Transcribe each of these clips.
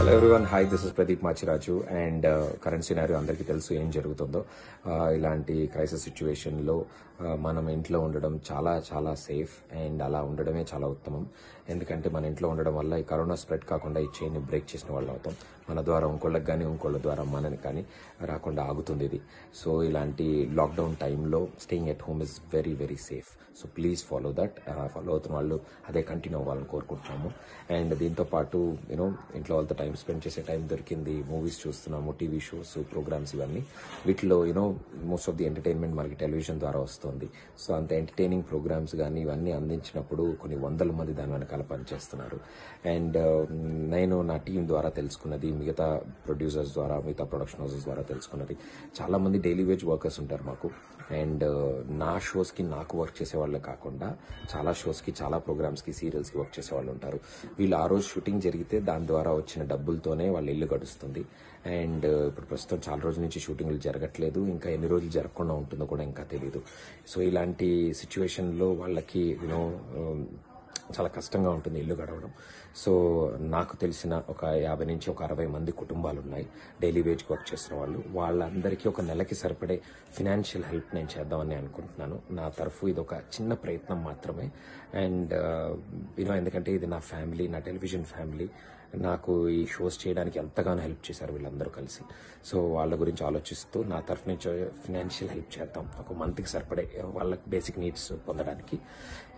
Hello everyone hi this is Pradeep Machiraju and current scenario అందరికీ తెలుసు ఏం జరుగుతుందో. Uh, ఇలాంటి క్రైసిస్ సిచ్యువేషన్లో uh, మనం ఇంట్లో ఉండడం చాలా చాలా సేఫ్ అండ్ అలా ఉండడమే చాలా ఉత్తమం. ఎందుకంటే మన ఇంట్లో ఉండడం వల్ల ఈ కరోనా స్ప్రెడ్ కాకుండా ఈ చైన్ బ్రేక్ చేసిన వాళ్ళు అవుతాం. మన ద్వారా ఇంకోళ్ళకి కానీ ఇంకోళ్ళ ద్వారా మనని కానీ రాకుండా ఆగుతుంది ఇది. సో ఇలాంటి లాక్డౌన్ టైంలో staying at home is very very safe so please follow that follow అవుతున్న వాళ్ళు అదే కంటిన్యూ అవ్వాలని కోరుకుంటున్నాము. అండ్ దీంతో పాటు యూనో ఇంట్లో వాళ్ళతో టైం స్పెండ్ చేసే టైం దొరికింది. మూవీస్ చూస్తున్నాము టీవీ షోస్ ప్రోగ్రామ్స్ ఇవన్నీ. వీటిలో you know most of the entertainment మనకి టెలివిజన్ ద్వారా వస్తుంది. సో అంత ఎంటర్టైనింగ్ ప్రోగ్రామ్స్ కానీ ఇవన్నీ అందించినప్పుడు కొన్ని వందల మంది దాని వెనకాల పనిచేస్తున్నారు. అండ్ uh, నేను నా టీం ద్వారా తెలుసుకున్నది మిగతా ప్రొడ్యూసర్స్ ద్వారా మిగతా ప్రొడక్షన్ హౌసెస్ ద్వారా తెలుసుకున్నది. చాలా మంది డైలీ వేజ్ వర్కర్స్ ఉంటారు మాకు. అండ్ uh, నా షోస్కి నాకు వర్క్ చేసే వాళ్ళే కాకుండా చాలా షోస్కి చాలా ప్రోగ్రామ్స్కి సీరియల్స్కి వర్క్ చేసే వాళ్ళు ఉంటారు. వీళ్ళు ఆ రోజు షూటింగ్ జరిగితే దాని ద్వారా వచ్చిన డబ్బులతోనే వాళ్ళ ఇల్లు గడుస్తుంది. అండ్ uh, ఇప్పుడు ప్రస్తుతం చాలా రోజుల నుంచి షూటింగ్లు జరగట్లేదు. ఇంకా ఎన్ని రోజులు జరగకుండా ఉంటుందో కూడా ఇంకా తెలియదు సో ఇలాంటి సిచ్యువేషన్లో వాళ్ళకి యూనో um, చాలా కష్టంగా ఉంటుంది ఇల్లు గడవడం. సో నాకు తెలిసిన ఒక యాభై నుంచి ఒక అరవై మంది కుటుంబాలు ఉన్నాయి డైలీ వేజ్ వర్క్ చేసిన వాళ్ళు. వాళ్ళందరికీ ఒక నెలకి సరిపడే ఫినాన్షియల్ హెల్ప్ నేను చేద్దామని అనుకుంటున్నాను. నా తరఫు ఇది ఒక చిన్న ప్రయత్నం మాత్రమే. అండ్ యూనో ఎందుకంటే ఇది నా ఫ్యామిలీ నా టెలివిజన్ ఫ్యామిలీ. నాకు ఈ షోస్ చేయడానికి ఎంతగానో హెల్ప్ చేశారు వీళ్ళందరూ కలిసి. సో వాళ్ళ గురించి ఆలోచిస్తూ నా తరఫు నుంచి ఫినాన్షియల్ హెల్ప్ చేద్దాం. ఒక మంత్కి సరిపడే వాళ్ళకి బేసిక్ నీడ్స్ పొందడానికి.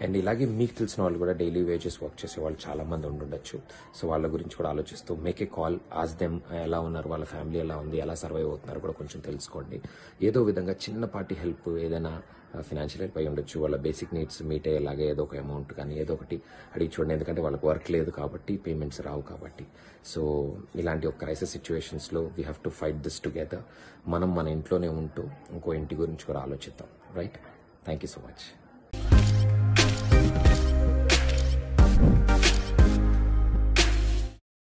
అండ్ ఇలాగే మీకు తెలిసిన వాళ్ళు కూడా డైలీ వేజెస్ వర్క్ చేసే వాళ్ళు చాలా మంది ఉండుండొచ్చు. సో వాళ్ళ గురించి కూడా ఆలోచిస్తూ make a call ask them ఎలా ఉన్నారు? వాళ్ళ ఫ్యామిలీ ఎలా ఉంది? ఎలా సర్వైవ్ అవుతున్నారు? కూడా కొంచెం తెలుసుకోండి. ఏదో విధంగా చిన్నపాటి హెల్ప్ ఏదైనా ఫినాన్షియల్ హెల్ప్ అయి ఉండొచ్చు. వాళ్ళ బేసిక్ నీడ్స్ మీట్ అయ్యేలాగా ఏదో ఒక అమౌంట్ కానీ ఏదో ఒకటి అడిగి చూడండి. ఎందుకంటే వాళ్ళకి వర్క్ లేదు కాబట్టి పేమెంట్స్ రావు కాబట్టి. సో ఇలాంటి ఒక క్రైసిస్ సిచ్యువేషన్స్లో we have to fight this together మనం మన ఇంట్లోనే ఉంటూ ఇంకో ఇంటి గురించి కూడా ఆలోచిద్దాం. Right thank you so much